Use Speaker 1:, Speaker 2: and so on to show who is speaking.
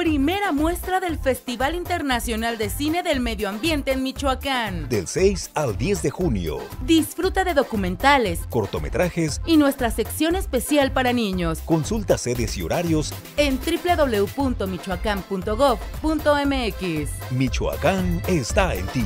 Speaker 1: primera muestra del Festival Internacional de Cine del Medio Ambiente en Michoacán.
Speaker 2: Del 6 al 10 de junio.
Speaker 1: Disfruta de documentales,
Speaker 2: cortometrajes
Speaker 1: y nuestra sección especial para niños.
Speaker 2: Consulta sedes y horarios
Speaker 1: en www.michoacán.gov.mx.
Speaker 2: Michoacán está en ti.